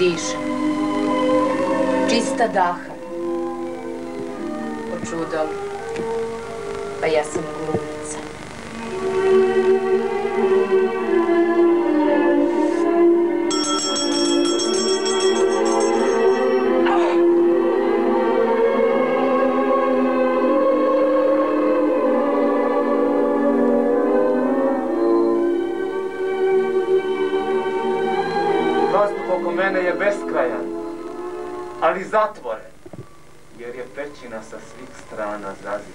diše. Čista daha. O pa ja sam glupa. občina sa svih strana zaziva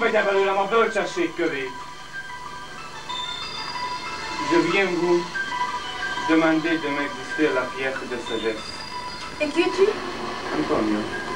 kivegye belőlem a bölcsesség kövét. Je viens vous demander de m'exister la pierre de sagesse. Et qui es-tu? Antonio.